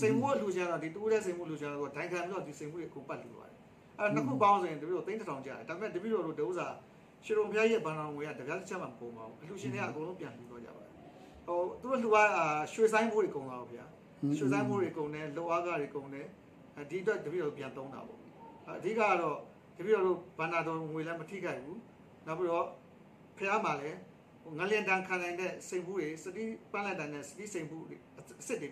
စိန်မှုအလှူရှာတာဒီတူးတဲ့စိန်မှုအလှူရှာတာကဒိုင်ခံပြီးတော့ဒီစိန်မှုတွေကိုပတ်လှူပါတယ်အဲ့တော့နှစ်ခုပေါင်းဆိုရင်တပည့်တော်သိန်းတစ်ထောင်ကျတယ်ဒါပေမဲ့တပည့်တော်တို့ဒုဥစာရှင်တော်ဘုရားရဲ့ဘာနာငွေကတပြားတစ်ချက်မှမပုံပါဘူးအလှူရှင်တွေကအကုန်လုံးပြန်လှူတော့ကြပါတယ်ဟိုသူတို့လှူအားရွှေဆိုင်မှုတွေကုန်တာပေါ့ဗျာရွှေဆိုင်မှုတွေကုန်တယ်လောအားကတွေကုန်တယ်ဒီအတွက်တပည့်တော်ပြန်သုံးတာပေါ့အဓိကကတော့တပည့်တော်တို့ဘာနာတော်ငွေလည်းမထိခိုက်ဘူးနောက်ပြီးတော့ဖះမှာလည်းငလျင်တန်ခံနိုင်တဲ့စိန်မှုတွေစတိပန်းလက်တန်တဲ့စတိစိန်မှုတွေအစ်စ်တွေ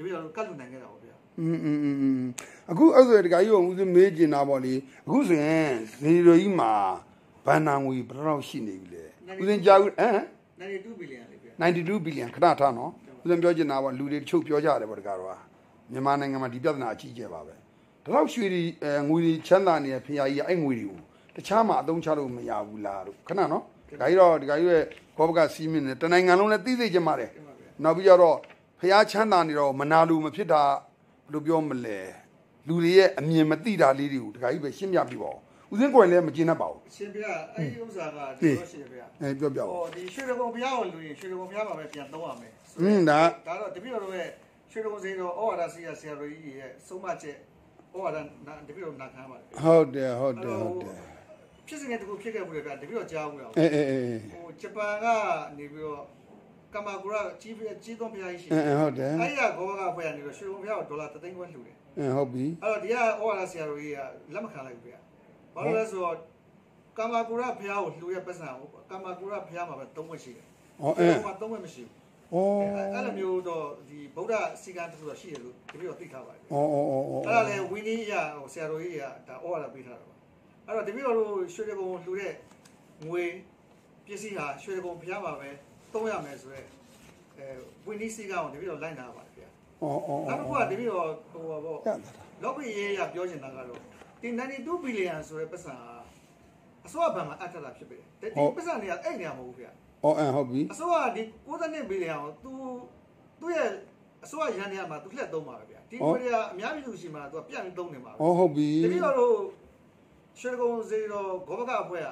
တပည့်တော်တို့ကတ်လူနိုင်ခဲ့တာပေါ့ဗျာ อืมอืมอืมอืมအခုအဲ့ဆိုတခါကြီးကဦးစမေးကျင်တာပေါ့လေအခုဆိုရင်ဇေရိုကြီးမှာဘန်နာငွေဘယ်တော့ရှိနေပြီလဲဦးစင်ကြားဦးဟမ် 92ဘီလီယံလေဗျာ 92ဘီလီယံခဏထားနော်ဦးစင်ပြောချင်တာပေါ့လူတွေတချို့ပြောကြတယ်ပေါ့တကားတော့မြန်မာနိုင်ငံမှာဒီပြဿနာအကြီးကျယ်ပါပဲဒါတော့ရွှေတွေအဲငွေတွေချမ်းသာနေတဲ့ဖရာကြီးကအဲ့ငွေတွေကိုတခြားမှာအသုံးချလို့မရဘူးလားတို့ခဏနော်ဒီကကြီးတော့ဒီကကြီးရဲ့ဘောဘကစီးမင်းနဲ့တနိုင်ငံလုံးလည်းသိသိချင်ပါတယ် တင်ပါဗျာ နောက်ပြီးတော့ ဖះချမ်းသာနေတော့မနာလူမဖြစ်တာဘယ်လိုပြောမလဲလူတွေရဲ့အမြင်မသိတာလေးတွေကိုတခါကြီးပဲရှင်းပြပြပါဦးဦးစင်းကိုယ်လည်းမကျင်းတတ်ပါဘူးအရှင်ဗျာအဲ့ဒီဥစ္စာကဒီလိုရှိတယ်ဗျာအဲပြောပြပါဦးဟောဒီရွှေရကုံဘုရားကိုလူရင်ရွှေရကုံဘုရားမှာပဲပြန်သုံးရမယ်อืมဒါဒါတော့တပည့်တော်တို့ရဲ့ရွှေရကုံစေတော်ဩဝါဒစီရဆရာတော်ကြီးရဲ့ဆုံးမချက်ဩဝါဒနာတပည့်တော်နာခံပါတယ်ဟုတ်တယ်ဟုတ်တယ်ဟုတ်တယ်ဖြစ်စဉ်တခုဖြစ်ခဲ့မှုတွေဗျာတပည့်တော်ကြားဘူးလားအဲအဲအဲဟိုဂျပန်ကနေပြီးတော့ ကမာကူရာကြီးကြီးသွန်းဘုရားကြီးရှိအဲတယ်အဲဟုတ်တယ်အဲ့ဒီကဘောကဖွဲ့ရနေတော့ရွှေရကုံဘုရားကိုဒေါ်လာ3သိန်းခွဲလှူတယ်အဲဟုတ်ပြီအဲ့တော့ဒီကဩဝါဒဆရာတော်ကြီးကလက်မခံလိုက်ဘူးဗျာဘာလို့လဲဆိုတော့ကာမာကူရဘုရားကိုလှူရဲ့ပတ်စံကိုကာမာကူရဘုရားမှာပဲသုံးဝက်ရှိတယ်ဩအဲဟိုမှာသုံးဝက်မရှိဩဘူးအဲ့လိုမျိုးတော့ဒီဗုဒ္ဓစီကံတစ်ခုတော့ရှိတယ်လို့ဒီလိုသိထားပါတယ်ဩဩဩဩအဲ့ဒါလည်းဝင်းကြီးရဟိုဆရာတော်ကြီးကဒါဩဝါဒပေးထားတာပါအဲ့တော့ဒီလိုတို့ရွှေတကုံလှူတဲ့ငွေပစ္စည်းဟာရွှေတကုံဘုရားမှာပဲ သုံးရမယ်ဆိုတော့အဲဝင်းကြီးစီကံကိုဒီလိုလိုက်နာပါတယ်ဗျာဩဩဩနောက်တစ်ခုကဒီလိုဟိုပါပေါ့ရတာလောကရေးရပြောချင်တာကတော့ဒီ92ဘီလီယံဆိုတဲ့ပတ်စံအစိုးရဘဏ်မှာအပ်ထတာဖြစ်ပေတယ်ဒီပတ်စံတွေကအဲ့နေရမဟုတ်ဘူးဗျာဩအဲဟုတ်ပြီအစိုးရဒီ92ဘီလီယံကိုသူသူ့ရဲ့အစိုးရရန်နေရမှာသူလှက်သုံးပါပဲဗျာဒီငွေတွေကအများပြည်သူရှိမှာသူကပြန်ပြီးသုံးနေမှာပဲဩဟုတ်ပြီတပည့်တော်တို့ရွှေကုံစေတော်ဂောဘကအဖွဲ့က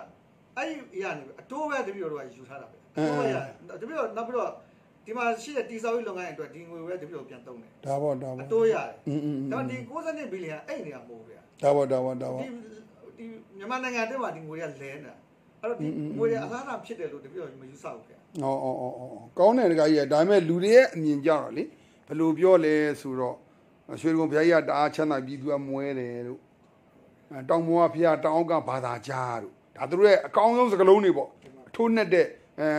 အဲ့ဒီအရာနေအတိုးပဲတပည့်တော်တို့ကယူထားတာပဲအတိုးပဲရတပည့်တော်နောက်ပြီးတော့ဒီမှာရှိတဲ့တိစောက်ရေးလုပ်ငန်းအတွက်ဒီငွေပဲတပည့်တော်ပြန်သုံးတယ်ဒါပေါ့ဒါပေါ့အတိုးရတယ်ဒါဒီ62ဘီလီယံအဲ့နေရမဟုတ်ဘူးဗျာဒါပေါ့ဒါပေါ့ဒါပေါ့ဒီဒီမြန်မာနိုင်ငံတက်မှာဒီငွေကလဲနေတာအဲ့တော့ဒီငွေရအလားတာဖြစ်တယ်လို့တပည့်တော်မယူဆဘူးခင်ဗျ။ဩဩဩဩကောင်းတယ်တခါကြီးဒါပေမဲ့လူတွေရဲ့အမြင်ကြတော့လေဘယ်လိုပြောလဲဆိုတော့ရွှေကုံဘုရားကြီးကတအားချမ်းသာပြီးသူကမွဲတယ်လို့တောင်မောဘုရားတောင်အောက်ကဘာသာကြားတို့ ဒါသူတို့ရဲ့အကောင်းဆုံးစကလုံးတွေပေါ့အထိုးနဲ့တဲ့အဲ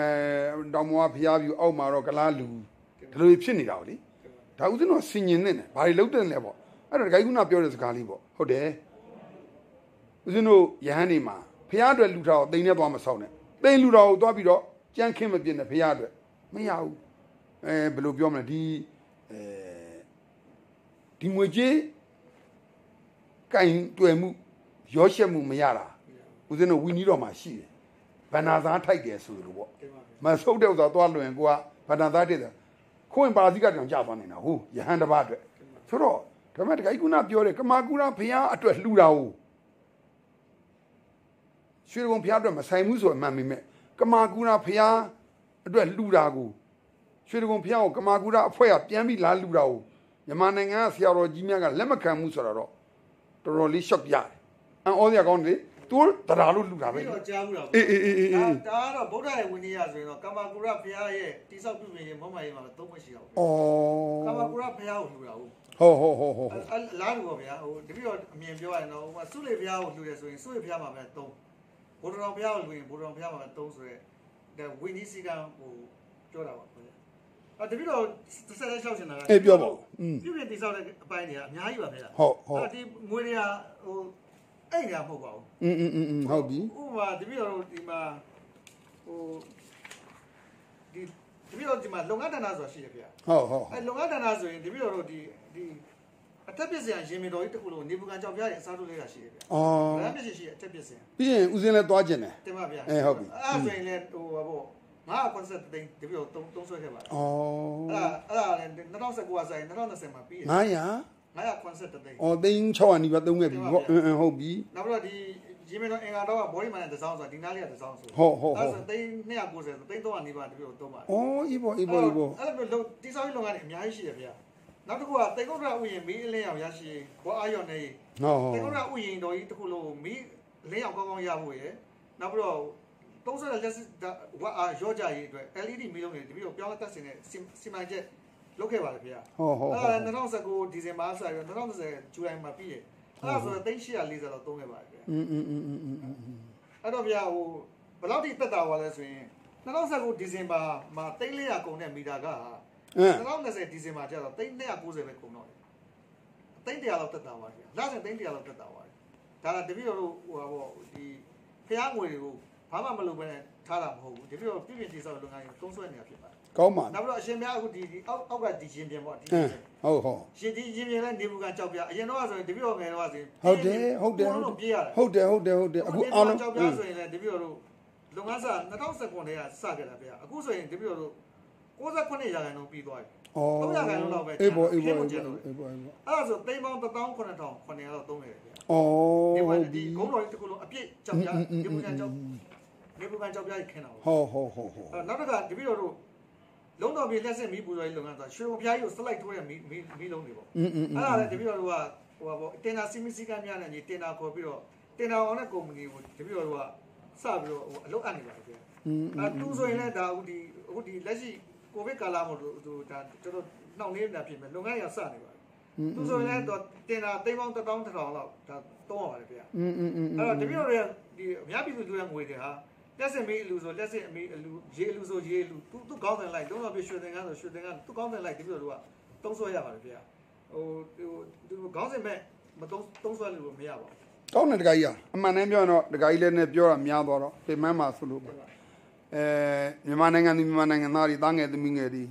တောင်မောကဖះပြူအောက်မှာတော့ကလားလူဒီလိုဖြစ်နေတာပေါ့လေဒါဥစဉ်တော့ဆင်ញင်နေတယ်ဘာတွေလုပ်တယ်လဲပေါ့အဲ့တော့ဒဂိုင်းကုနာပြောတဲ့စကားလေးပေါ့ဟုတ်တယ်ဥစဉ်တို့ယဟန်နေမှာဖះအတွက်လူထားတော့တိန်နဲ့သွားမဆောက်နဲ့တိန်လူတော်ကိုသွားပြီးတော့ကြမ်းခင်းမပြင်းနဲ့ဖះအတွက်မရဘူးအဲဘယ်လိုပြောမလဲဒီအဲဒီငွေကြေးကင်တွေ့မှုရောရှက်မှုမရတာ ဦးဇင်းတို့ဝီနီးတော်မှာရှိတယ်ဗန္နာသားထိုက်တယ်ဆိုလိုပေါ့တင်ပါဗျာမဆုတ်တဲ့ဥစ္စာသွားလွင်ကိုကဗန္နာသားတဲ့တယ်ခွင့်ပါဠိကတောင်ကြာသွားနေတာဟုတ်ယဟန်တစ်ပါးအတွက်ဆိုတော့ဒါမဲ့တခိုင်ကုနာပြောတယ်ကမာကုနာဘုရားအတွက်လှူတာဟုတ်ရွှေဘုံဘုရားအတွက်မဆိုင်ဘူးဆိုအမှန်ပေမဲ့ကမာကုနာဘုရားအတွက်လှူတာကိုရွှေဘုံဘုရားကိုကမာကုနာအဖွဲ့ကပြန်ပြီးလာလှူတာကိုမြန်မာနိုင်ငံကဆရာတော်ကြီးများကလက်မခံဘူးဆိုတော့တော်တော်လေး shock ရတယ်။အန်ဩစရာကောင်းတယ်။ သူတရားလို့လူတာပဲပြီးတော့ကြားဘူးလားအေးအေးအေးအေးအေးဒါကတော့ဗုဒ္ဓရဲ့ဝိနည်းရဆိုရင်တော့ကမ္မကုရဘုရားရဲ့တိဆောက်ပြုပြင်မမရေးမှာသုံးမရှိအောင်။ကမ္မအော်ကုရဘုရားကိုလှူတာဟုတ်ဟောဟောဟောဟောအဲ့လားလို့ပေါ့ဗျာဟိုတပိတော့အမြင်ပြောရရင်တော့ဟိုကစုလေဘုရားကိုလှူတယ်ဆိုရင်စုလေဘုရားမှာပဲသုံးဘုရားတော်ဘုရားကိုလှူရင်ဘုရားတော်ဘုရားမှာပဲသုံးဆိုရဲဒါဝိနည်းစီကံဟိုပြောတာပါခင်ဗျာအဲ့တပိတော့တစ်ဆက်လေးလျှောက်ချင်တာကအေးပြောပါဦး။อืมပြုပြင်တိဆောက်တဲ့အပိုင်းတွေကအများကြီးပါဗျာဟုတ်ဟုတ်အဲ့ဒီငွေတွေကဟို အဲ့နေရာမဟုတ်ပါဘူး อืมอืมอืมဟုတ်ပြီ ဥပမာတပိတော့ဒီမှာဟိုဒီတပိတော့ဒီမှာလုပ်ငန်းဌာနဆိုတာရှိတယ်ဗျာ ။ဟုတ်ဟုတ် အဲလုပ်ငန်းဌာနဆိုရင်တပိတော့တို့ဒီဒီအထက်ပစ္စယရင်မတော်ကြီးတစ်ခုလုံးနေပူကန်ကြောက်ပြားရဲ့အစားထိုးလေးတာရှိတယ်ဗျာ ။အော် ဗရန်ပစ္စည်းရှိတဲ့အထက်ပစ္စယ ပြီးရင်ဦးစင်းလည်းသွားကျင်တယ် တင်ပါဗျာ အေးဟုတ်ပြီ အဲ့ဒါဆိုရင်လည်းဟိုဘာပေါ့ငါကွန်ဆက်တိန်တပိတော့သုံးသုံးဆွဲခဲ့ပါတယ် ။အော် အဲ့ဒါအဲ့ဒါလည်း2019ကဆိုင်2020မှာပြီးတယ် 900 900ကွန်ဆက်တိန်အော်သိန်း600နီးပါးသုံးခဲ့ပြီပေါ့အင်းအင်းဟုတ်ပြီနောက်ပြီးတော့ဒီရေမင်းတော့အင်္ဂါတော့ကဘောဒီမန်နဲ့တစ်စောင်းဆိုတာဒီနားလေးကတစ်စောင်းဆိုဟုတ်ဟုတ်ဟုတ်အဲ့ဒါဆိုသိန်း290ဆိုသိန်း300နီးပါးတပြည့်တော့သုံးပါတယ်အော်အေးပေါ့အေးပေါ့အေးပေါ့အဲ့လိုမျိုးလုံတိစောင်းရေးလုပ်ငန်းတွေအများကြီးရှိတယ်ဗျာနောက်တစ်ခုကတေကုတ်ရဥယျာဉ်မီးအလင်းအောင်ရရှိဘောအာရော်နေဟုတ်ဟုတ်တေကုတ်ရဥယျာဉ်တော်ကြီးတစ်ခုလုံးမီးလင်းအောင်ကောင်းကောင်းရဖို့ရယ်နောက်ပြီးတော့30လက်စစ်ဝါအာရောကြရေးအတွက် LED မီးလုံးတွေတပြီးတော့ပြောင်းလဲတက်စင်တဲ့စီမံချက် လုပ်ခဲ့ပါတယ်ဗျာ ဟုတ်ဟုတ် အဲ့ ဟုတ် ဒါ2019ဒီဇင်ဘာဆိုပြီး2020ဇူလိုင်မှာပြီးတယ်အဲ့ဒါဆိုတော့3840လောက်သုံးခဲ့ပါတယ်ဗျာ อืมอืมอืมอืมอืมอืม အဲ့တော့ဗျာဟိုဘယ်လောက်ထိတက်တာဝါလဲဆိုရင်2019ဒီဇင်ဘာမှာ3400ကုန်တဲ့မီတာက အဲ 2020ဒီဇင်ဘာကျတော့3290ပဲကုန်တော့တယ်အသိန်း100လောက်တက်တာပါဗျာလစဉ်သိန်း100လောက်တက်တာပါဒါကတပည့်တော်တို့ဟိုဟာပေါ့ဒီဖျားငွေတွေကိုဘာမှမလုပ်ဘဲနဲ့ ထားတာမဟုတ်ဘူးတပည့်တော်ပြည့်ပြည့်တိစောက်လုပ်ငန်းကိုသုံးစွဲနေတာဖြစ်ပါတယ်ကောင်းပါနောက်ပြီးတော့အရှင်များအခုဒီဒီအောက်အောက်ကဒီရှင်ပြင်ပေါ့ဒီအရှင်င်းပြင်ဟုတ်ဟုတ်ရှင်ဒီရှင်ပြင်လဲနေဘူးကကြောက်ပြအရင်တော့ဆိုရင်တပည့်တော်ငယ်တော့ဆိုရင်ဟုတ်တယ်ဟုတ်တယ်လုံးပြေးရတယ်ဟုတ်တယ်ဟုတ်တယ်ဟုတ်တယ်အခုအားလုံးကြောက်ပြဆိုရင်လည်းတပည့်တော်တို့လုပ်ငန်းစာ2019ထဲကစခဲ့တာဗျာအခုဆိုရင်တပည့်တော်တို့69ရာခိုင်နှုန်းပြီးသွားပြီဩ300ခိုင်နှုန်းလောက်ပဲအေးပေါ်အေးပေါ်ကျအေးန်တော့ပေါ်အေးပေါ်အေးပေါ်အဲ့ဒါဆိုသိန်းပေါင်း18900 900လောက်သုံးနေတယ်ဗျာဩဒီဟုမှာတ်ဒီပြီဂုံးတော်ကြီးတစ်ခုလုံးအပြည့်ကြောက်ပြဒီပူကန်ကြော နေပူကန်ကြောက်ပြားကြီးခင်းတာပေါ့ဟုတ်ဟုတ်ဟုတ်ဟုတ်အဲ့နောက်တစ်ခါတပည့်တော်တို့လုံးတော်ပြည်လက်စစ်မီးပူဇော်ရေးလုပ်ငန်းဆိုတာရွှေဘုံဖျားကြီးကို slide ထိုးတဲ့မီးမီးလုံးတွေပေါ့အဲ့ဒါလည်းတပည့်တော်တို့ကဟိုပါပေါ့တင်တာစီမီစီကမ်းများနဲ့ညီတင်တာခေါ်ပြီးတော့တင်တာအောင်တဲ့ကုမ္ပဏီကိုတပည့်တော်တို့ကစပြီးတော့ဟိုအလုပ်အပ်နေပါတယ်ခင်ဗျအဲသူဆိုရင်လည်းဒါအခုဒီအခုဒီလက်ရှိကိုဗစ်ကာလမို့လို့ဟိုဒါတော်တော်နှောင့်နှေးနေတာဖြစ်မယ်လုပ်ငန်းရစနေပါတယ်သူဆိုရင်လည်းတော့တင်တာသိန်းပေါင်း1000 1000လောက်ဒါသုံးရပါတယ်ခင်ဗျအဲ့တော့တပည့်တော်တွေကဒီအများပြည်သူလူရငွေတွေဟာ လက်စင်မေးအလူဆိုလက်စင်အမေးအလူရေအလူဆိုရေအလူသူသူကောင်းတယ်လိုက်လုံးဝပြရွှေသင်္ကန်းဆိုရွှေသင်္ကန်းသူကောင်းတယ်လိုက်တပည့်တော်တို့ကသုံးဆွဲရပါတယ်ဗျာဟိုဟိုသူကောင်းစင်မဲ့မသုံးသုံးဆွဲလို့မရပါဘူးကောင်းတယ်တခါကြီးอ่ะအမှန်တမ်းပြောရင်တော့တခါကြီးလည်းနဲ့ပြောတာများသွားတော့ပြင်မန်းမှာဆိုလို့ပါအဲမြန်မာနိုင်ငံသူမြန်မာနိုင်ငံသားတွေတားငယ်သမီးငယ်တွေ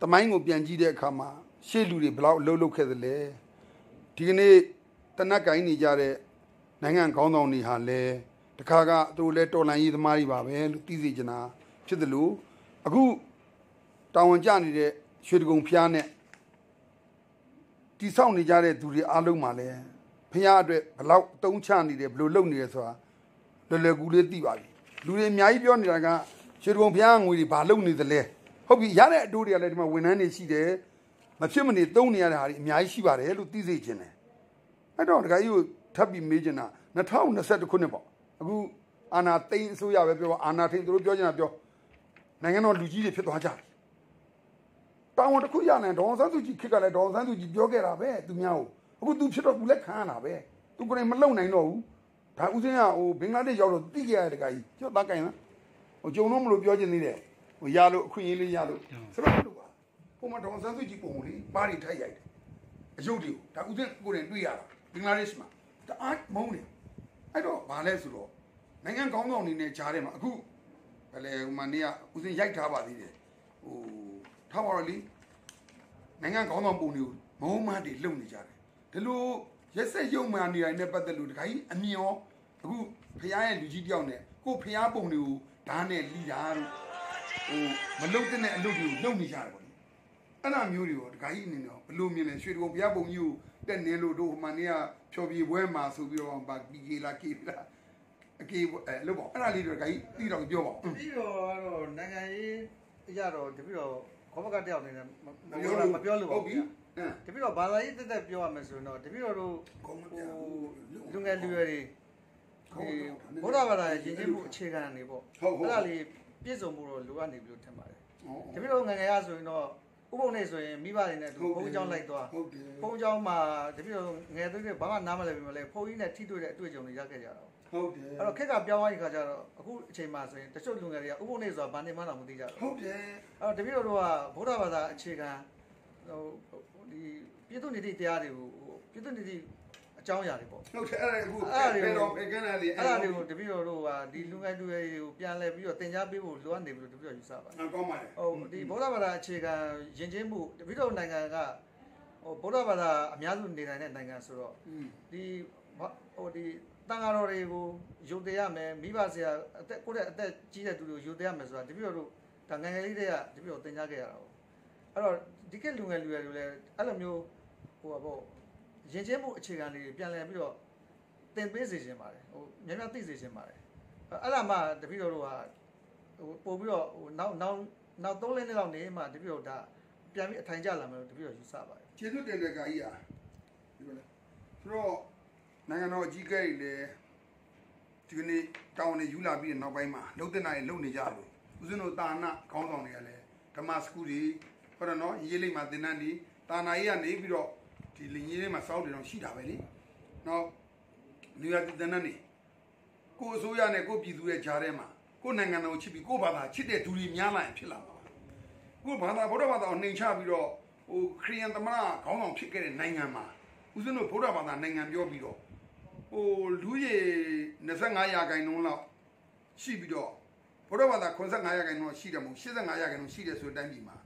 တမိုင်းကိုပြန်ကြည့်တဲ့အခါမှာရှေ့လူတွေဘယ်လောက်အလုပ်လုပ်ခဲ့သလဲဒီကနေ့တနက်ကင်နေကြတဲ့နိုင်ငံခေါင်းဆောင်တွေဟာလည်း တခါကသူတို့လည်းတော်လန်ရေးသမားတွေပါပဲလို့သိစေချင်တာဖြစ်တယ်လို့အခုတာဝန်ကျနေတဲ့ရွှေတကုံဖျားနဲ့တိဆောက်နေကြတဲ့သူတွေအားလုံးမှာလည်းဖះအတွက်ဘလောက်တုံးချနေတယ်ဘလို့လုပ်နေတယ်ဆိုတာလွယ်လွယ်ကူလေးသိပါပြီလူတွေအများကြီးပြောနေတာကရွှေတကုံဖះငွေတွေဘာလုပ်နေသလဲဟုတ်ပြီရတဲ့အတိုးတွေကလည်းဒီမှာဝန်ထမ်းတွေရှိတယ်မဖြစ်မနေတုံးနေရတဲ့ဟာတွေအများကြီးရှိပါတယ်လို့သိစေချင်တယ်အဲ့တော့ဒကာကြီးကိုထပ်ပြီးမေးချင်တာ2021ခုနှစ်ပေါ့ အခုအာနာသိန်းအစိုးရပဲပြောပါအာနာထိန်သူတို့ပြောချင်တာပြောနိုင်ငံတော်လူကြီးတွေဖြစ်သွားကြတယ်တာဝန်တစ်ခုရနိုင်ဒေါအောင်ဆန်းစုကြည်ခက်ကလည်းဒေါအောင်ဆန်းစုကြည်ပြောခဲ့တာပဲသူများကိုအခုသူဖြစ်တော့သူလည်းခံရတာပဲသူကိုယ်တိုင်မလုံနိုင်တော့ဘူးဒါဥစဉ်ကဟိုဘင်္ဂလားဒေ့ရှ်ရောက်တော့တိကျရတဲ့တခါကြီးကျော်သားကင်လားဟိုဂျုံတော့မလို့ပြောချင်သေးတယ်ဟိုရလို့အခွင့်အရေးလေးရလို့ဆိုတော့လို့ပါဟိုမှာဒေါအောင်ဆန်းစုကြည်ပုံလေးပါးတွေထိုက်ရိုက်တယ်အယုတ်တွေကိုဒါဥစဉ်ကိုယ်တိုင်တွေ့ရတာဘင်္ဂလားဒေ့ရှ်မှာတအားမုန်းတယ် အဲ့တော့ဘာလဲဆိုတော့နိုင်ငံကောင်းဆောင်အနေနဲ့ကြားထဲမှာအခုဘယ်လဲဟိုမှာနေကဥစဉ်ရိုက်ထားပါသေးတယ်ဟိုထားပါတော့လေနိုင်ငံခေါင်းဆောင်ပုံတွေကိုမုံမတွေလုံနေကြတယ်ဒီလိုရက်ဆက်ရုံမှန်နေတိုင်းနဲ့ပတ်သက်လို့တခါကြီးအမြင်ရောအခုဖះရဲ့လူကြီးတယောက်နဲ့ကိုဖះပုံတွေကိုဓာတ်နဲ့လိတာတို့ဟိုမလုံတဲ့အလုပ်တွေကိုလုပ်နေကြတယ်ပေါ့လေ အဲ့လိုမျိုးတွေရောတခါကြီးအနေနဲ့ဘလို့မြင်လဲရွှေတုံဖះပုံကြီးကိုတက်နေလို့တို့ဟိုမှာနေကဖြော်ပြေပွဲမှာဆိုပြီးတော့ဗာပီကေလာကေလာအကေအဲလို့ပေါ့အဲ့ဒါလေးတွေတခါကြီးတိတော့ပြောပါဦးပြီးတော့ကတော့နိုင်ငံရေးအရတော့တပည့်တော်ခေါမကတယောက်အနေနဲ့မမပြောလို့မပြောလို့ပါဟုတ်ပြီဘူးအင်းတပည့်တော်ဘာသာရေးတက်တက်ပြောရမယ်ဆိုရင်တော့တပည့်တော်တို့ခေါင်းမပြဟိုဘူးလူငယ်လူရွယ်တွေခေါင်းဒီမပြဘူးဘုရားဘာသာရဲ့ယဉ်ကျေးမှုအခြေခံနေပေါ့ဟုတ်ဟုတ်အဲ့ဒါလေးပြည့်စုံမှုတော့လိုအပ်နေပြီလို့ထင်ပါတယ်ဟုတ်တပည့်တော်ငယ်ငယ်ရဆိုရင်တော့ ဥပုံနေဆိုရင်မိဘတွေနဲ့သူဘုန်းကြီးကျောင်းလိုက်သွားဟုတ်တယ်ဘုန်းကြီးကျောင်းမှာတပည့်တော်ငယ်သေးသေးဘာမှနားမလည်ပြီမလဲဘုန်းကြီးနဲ့ထိတွေ့တဲ့အတွေ့အကြုံတွေရခဲ့ကြတာပေါ့ဟုတ်တယ်အဲ့တော့ခက်ကပြောင်းသွားရင်ခါကျတော့အခုအချိန်မှဆိုရင်တချို့လူငယ်တွေကဥပုံနေဆိုတာဘာနေမှတော့မသိကြတော့ဟုတ်တယ်အဲ့တော့တပည့်တော်တို့ကဗုဒ္ဓဘာသာအခြေခံဟိုဒီပြည်သူနေတိတရားတွေကိုဟိုပြည်သူနေတိ အကြောင်းအရာတွေပေါ့ဟုတ်တယ်အဲ့ဒါအခုအဲ့ဒါတွေကိုဖဲတော့ဖဲကန်းတယ်လေအဲ့ဒါတွေကိုတပည့်တော်တို့ကဒီလူငယ်လူငယ်တွေကိုပြန်လဲပြီးတော့သင်ကြားပေးဖို့လိုအပ်နေပြီလို့တပည့်တော်ယူဆပါတယ်အကောင်းပါလေဟိုဒီဗုဒ္ဓဘာသာအခြေခံယဉ်ကျေးမှုတပည့်တော်နိုင်ငံကဟိုဗုဒ္ဓဘာသာအများစုနေထိုင်တဲ့နိုင်ငံဆိုတော့อืมဒီဟိုဒီတန်ဃာတော်တွေကိုယူတည်ရမယ်မိဘဆရာအသက်ကိုယ့်ရဲ့အသက်ကြီးတဲ့သူတွေကိုယူတည်ရမယ်ဆိုတာတပည့်တော်တို့ဒါငယ်ငယ်လေးတည်းကတပည့်တော်သင်ကြားခဲ့ရတာပေါ့အဲ့တော့ဒီကလူငယ်လူရွယ်တွေလည်းအဲ့လိုမျိုးဟိုပါပေါ့ ယဉ်ကျေးမှုအခြေခံလေးတွေပြန်လည်ပြီးတော့သင်ပေးစေခြင်းပါတယ်ဟိုများများသိစေခြင်းပါတယ်အဲ့ဒါမှတပည့်တော်တို့ဟာဟိုပို့ပြီးတော့ဟိုနောက်နောက်နောက်3လနှစ်လောက်နေမှတပည့်တော်ဒါပြန်ပြီးအထိုင်ကျလာမယ်လို့တပည့်တော်ယူဆပါတယ်ကျေးဇူးတင်တဲ့ကာကြီးอ่ะဒီလိုလေဆိုတော့နိုင်ငံတော်အကြီးအကဲတွေလည်းဒီကနေ့တောင်းနေယူလာပြီးတဲ့နောက်ပိုင်းမှာလုံတဲ့နိုင်လုံနေကြလို့ဦးဇင်းတို့တာနာခေါင်းဆောင်တွေကလည်းဓမ္မစကူတွေဟုတ်တယ်နော်ရေးလိမ့်မှာသင်တန်းဒီတာနာကြီးကနေပြီးတော့ ဒီလင်ကြီးလေးမှာစောင်းတယ်တော့ရှိတာပဲလေနောက်လူရသင်တန်းနေကိုယ်အစိုးရနဲ့ကိုယ်ပြည်သူရဲ့ဂျားထဲမှာကိုယ်နိုင်ငံတော်ကိုချစ်ပြီးကိုယ်ဘာသာချစ်တဲ့သူတွေများလာရင်ဖြစ်လာမှာပါကိုယ်ဘာသာဗုဒ္ဓဘာသာကိုနှိမ်ချပြီးတော့ဟိုခရီးယန်သမဏခေါင်းဆောင်ဖြစ်ခဲ့တဲ့နိုင်ငံမှာဦးဇင်းတို့ဗုဒ္ဓဘာသာနိုင်ငံပြောပြီးတော့ဟိုလူကြီး25ရာခိုင်နှုန်းလောက်ရှိပြီးတော့ဗုဒ္ဓဘာသာ85ရာခိုင်နှုန်းရှိတယ်မဟုတ်85ရာခိုင်နှုန်းရှိတယ်ဆိုတဲ့အတိုင်းပြည်မှာ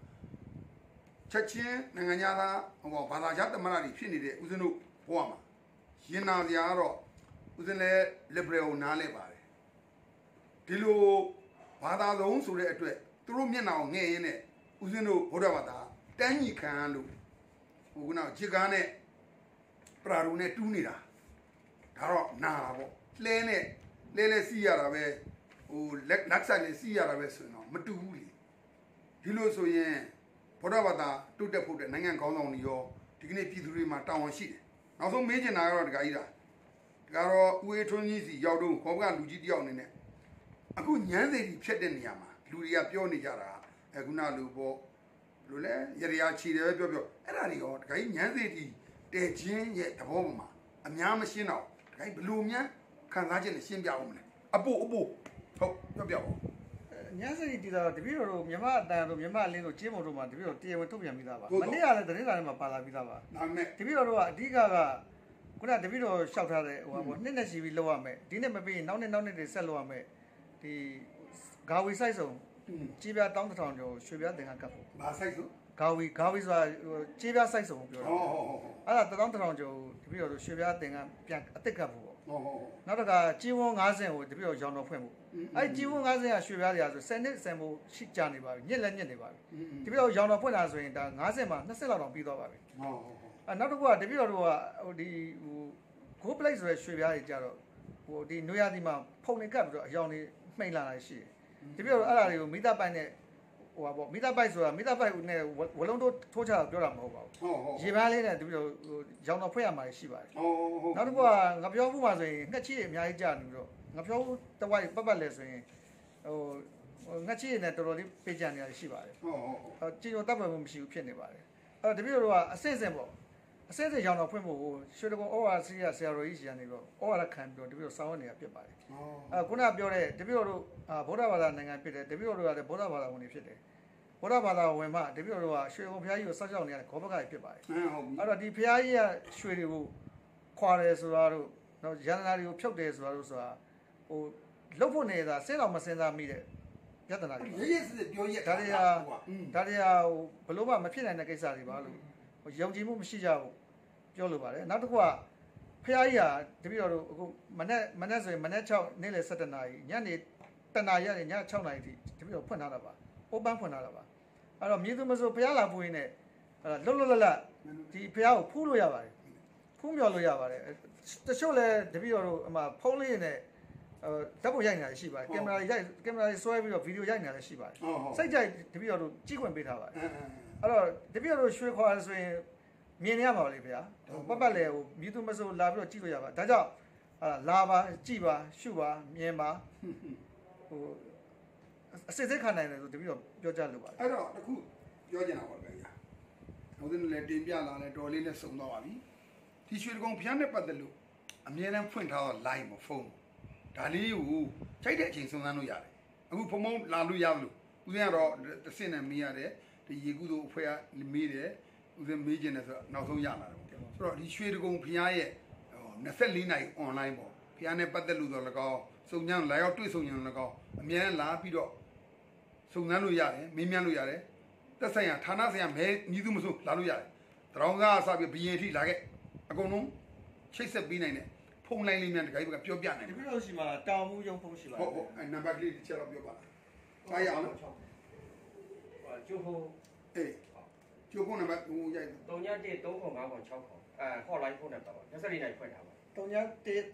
ချက်ချင်းနိုင်ငံသားဟိုဘာသာခြားသမဏတွေဖြစ်နေတဲ့ဦးဇင်းတို့ဘဝမှာရင်နာစရာကတော့ဦးဇင်းလည်း liberal ကိုနားလဲပါတယ်ဒီလိုဘာသာလုံးဆိုတဲ့အတွက်သူတို့မျက်နှာကိုငဲ့ရင်းနဲ့ဦးဇင်းတို့ဗုဒ္ဓဘာသာတန်းညီခံလို့ဟိုကနောက်ခြေကားနဲ့ပရာရုံနဲ့တူးနေတာဒါတော့နာတာပေါ့လဲနဲ့လဲလဲစီးရတာပဲဟိုလက်လက်ဆိုင်နဲ့စီးရတာပဲဆိုရင်တော့မတူဘူးလေဒီလိုဆိုရင် ဗုဒ္ဓဘာသာတုတ်တက်ဖို့တဲ့နိုင်ငံကောင်းဆောင်တွေရောဒီကနေ့ပြည်သူတွေမှာတာဝန်ရှိတယ်နောက်ဆုံးမေးချင်တာကတော့ဒကာကြီးတာဒကာတော့ဦးအေးထွန်းကြီးစီရောက်တော့ခေါကလူကြီးတယောက်အနေနဲ့အခုညမ်းစိတ်ကြီးဖြတ်တဲ့နေရာမှာလူတွေကပြောနေကြတာအခုနလူပေါ့လူလဲရရချီတယ်ပဲပြောပြောအဲ့ဒါတွေရောဒကာကြီးညမ်းစိတ်ကြီးတဲချင်းရဲ့သဘောပေါ်မှာအများမရှင်းတော့ဒကာကြီးဘလူမြန်ခံစားချက်နဲ့ရှင်းပြအောင်မလဲအပို့အပို့ဟုတ်ပြောပြပါဦး ညစရီတီတာတပည့်တော်တို့မြမအတန်တို့မြမအလင်းတို့ကျင်းမတို့မှာတပည့်တော်တရားဝင်ထုတ်ပြန်ပြီးသားပါဟုတ်မတော့နေ့ကလည်းသတင်းစာထဲမှာပါလာပြီးသားပါဒါမဲ့တပည့်တော်တို့ကအဓိကကခုနတပည့်တော်လျှောက်ထားတဲ့ဟိုဟာပေါ့နှစ်နဲ့ရှိပြီးလောက်ရမယ်ဒီနေ့မပြီးရင်နောက်နေ့နောက်နေ့တွေဆက်လောက်ရမယ်ဒီဂါဝီဆိုင်ဆုံးကြီးပြတောင်းတစ်ထောင်ကျော်ရွှေပြတင်ကကပ်ဖို့ဘာဆိုင်ဆိုဂါဝီဂါဝီဆိုတာဟိုကြီးပြဆိုင်ဆုံးပြောတာဟောဟောဟောဟောအဲ့ဒါတောင်းတစ်ထောင်ကျော်တပည့်တော်တို့ရွှေပြတင်ကပြန်အသစ်ကပ်ဖို့ ပေါ့ဟောဟောဟောနောက်တစ်ခါကြီးဝန်း90ကိုတပည့်တော်ရောင်းတော်ဖွင့်ဖို့အဲ့ကြီးဝန်း90ကရွှေပြားတွေကဆို10နှစ်10ဖို့ရှိကြနေပါပြီညက်လက်ညက်နေပါပြီတပည့်တော်ရောင်းတော်ဖွင့်လာဆိုရင်ဒါ90မှာ20လောက်တောင်ပြီးသွားပါပြီဟောဟောဟောအဲ့နောက်တစ်ခုကတပည့်တော်တို့ကဟိုဒီဟို go plate ဆိုတဲ့ရွှေပြားတွေကြတော့ဟိုဒီနွေရာသီမှာဖုန်နေကပ်ပြီးတော့အယောင်တွေမှိန်လာတာရှိတယ်တပည့်တော်အဲ့ဒါတွေကိုမိသားပိုင်နဲ့ ဟိုပါပေါ့မိသားပိုက်ဆိုတာမိသားပိုက်နဲ့ဝလုံးတို့ထိုးချတာပြောတာမဟုတ်ပါဘူးဟောဟောရေပန်းလေးနဲ့တပည့်တော်ဟိုရောင်းတော်ဖွင့်ရမှာရှိပါတယ်ဟောဟောနောက်တစ်ခုကငပြောမှုမှာဆိုရင်ငှက်ချီတွေအများကြီးကြာနေပြီးတော့ငပြောတဝိုက်ပတ်ပတ်လဲဆိုရင်ဟိုဟိုငှက်ချီတွေနဲ့တော်တော်လေးပေးကြနေရရှိပါတယ်ဟောဟော။အဲကြည်တော်တပ်ပွဲမှုမရှိဘူးဖြစ်နေပါတယ်။အဲ့တော့တပည့်တော်ကအဆင့်ဆင့်ပေါ့ အဆင့်ဆင့်ရောင်တော်ဖွင့်ဖို့ရွှေတကုံဩဝါစီရဆရာတော်ကြီးရှိရနေတော့ဩဝါဒခံပြီးတော့တပည့်တော်စောင်းနေတာဖြစ်ပါတယ်ဟော။အဲခုနကပြောတဲ့တပည့်တော်တို့အာဗုဒ္ဓဘာသာနိုင်ငံဖြစ်တယ်တပည့်တော်တို့ကလည်းဗုဒ္ဓဘာသာဝင်တွေဖြစ်တယ်။ဗုဒ္ဓဘာသာဝင်မှတပည့်တော်တို့ကရွှေကုံဘုရားကြီးကိုစောင့်ရှောက်နေရတဲ့ခေါဘကကြီးဖြစ်ပါတယ်။ဟမ်ဟုတ်ပြီအဲ့တော့ဒီဖះကြီးကရွှေတွေကိုခွာတယ်ဆိုတာတို့နော်ရန်နာတွေကိုဖြုတ်တယ်ဆိုတာတို့ဆိုတာဟိုလုတ်ဖို့နေတာစဉ်းတော်မစဉ်းစားမိတဲ့ပြဿနာတွေရရစစ်ပြောရက်ဒါတွေဟာอืมဒါတွေဟာဟိုဘလို့မှမဖြစ်နိုင်တဲ့ကိစ္စတွေပါလို့ဟို ယုံကြည်မှုမရှိကြဘူးပြောလိုပါတယ်နောက်တစ်ခုကဖះကြီးဟာတပည့်တော်တို့အခုမနေ့မနေ့ဆိုရင်မနေ့6နေ့လယ်7နာရီညနေတနာရီည6နာရီထိတပည့်တော်ဖွင့်ထားတာပါ open ဖွင့်ထားတာပါအဲ့တော့မြည်သူမဆိုဖះလာဖို့ရင်းနဲ့အဲ့တော့လွတ်လွတ်လပ်လပ်ဒီဖះကိုဖူးလို့ရပါတယ်ဖူးမြော်လို့ရပါတယ်တချို့လဲတပည့်တော်တို့အမဖုန်းလေးနဲ့အဲဓာတ်ပုံရိုက်နေတာရှိပါတယ်ကင်မရာရိုက်ကင်မရာဆွဲပြီးတော့ဗီဒီယိုရိုက်နေတာလည်းရှိပါတယ်ဟောဟောစိတ်ကြိုက်တပည့်တော်တို့ကြည့်ခွင့်ပေးထားပါတယ် အဲအဲအဲ့တော့တပည့်တော်တို့ရွှေခွာဆိုရင်မြင်ရပါလေဗျာပတ်ပတ်လဲဟိုမြည်သူမဆိုလာပြီးတော့ကြည့်လို့ရပါဒါကြောင့်ဟာလာပါကြည့်ပါရှုပါမြင်ပါဟိုအစစ်စစ်ခံနိုင်တယ်ဆိုတပည့်တော်ပြောကြလို့ပါတယ်အဲ့တော့တခုပြောချင်တာပါဗျာဟို दिन လည်းတင်ပြလာလဲတော်လေးနဲ့စုံတော့ပါပြီဒီရွှေတကုံဖျားနဲ့ပတ်သက်လို့အမြဲတမ်းဖွင့်ထားတော့ line မဖုန်းဒါလေးကိုချိန်တဲ့အချိန်စုံစမ်းလို့ရတယ်အခုဖုံဖုံလာလို့ရလို့ဦးဇင်းကတော့တစ်စင်းနဲ့မေးရတယ် ဒီရေကူးတို့အဖွဲ့ကမေးတယ်ဦးဇင်းမေးခြင်းနဲ့ဆိုတော့နောက်ဆုံးရလာတယ်ပေါ့ဆိုတော့ဒီရွှေတကုံဖျားရဲ့ဟို24နိုင် online ပေါ့ဖျားနဲ့ပတ်သက်လို့ဆိုတော့၎င်းစုံညံလာရောက်တွေ့ဆုံညံ၎င်းအမြဲတမ်းလာပြီးတော့စုံစမ်းလို့ရတယ်မေးမြန်းလို့ရတယ်သက်ဆိုင်ရာဌာနဆိုင်ရာမဲမြည်သူမဆိုလာလို့ရတယ်တရောင်းသားအစပြီးဘီရင်ထိလာခဲ့အကုန်လုံးချိတ်ဆက်ပေးနိုင်တယ်ဖုန်းလိုင်းလေးများတခါကြီးကပြောပြနိုင်တတယ်ပည့်တော်ရှိမှာတောင်မှုရုံဖုန်းရှိပါတဟုတ်ယ်ဟုတ်အဲနံပါတ်ကလေးတစ်ချက်တော့ပြောပါလားအားရအောင် ကျိုးဟိုအေးကျိုးဖုန်းနံပါတ်ဟိုရိုက်3ည1 3ခွန်5ခွန်6ခွန်အဲဟော့လိုင်းဖုန်းနဲ့ပါပါ24နိုင်ဖွင့်ထားပါ3ည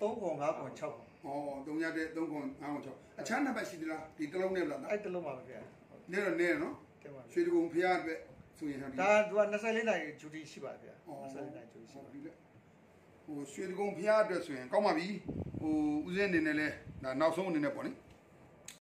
3ခွန်5ခွန်6ခွန်ဩ3ရက်တဲ့3ခွန်5ခွန်6အခြားနံပါတ်ရှိသလားဒီတစ်လုံးနဲ့လားအဲ့တလုံးပါပဲဗျာနဲတော့နဲနော်တင်ပါရွှေတကုံဖျားအတွက်စဆိုရင်ဟာဒီဒါသူက24နိုင်ဂျူတီရှိပါဗျာ24နိုင်ဂျူတီရှိပါဒီလေဟိုရွှေတကုံဖျားအတွက်ဆိုရင်ကောင်းပါပြီဟိုဦးစင်းအနေနဲ့လဲဒါနောက်ဆုံးအနေနဲ့ပေါ့နိ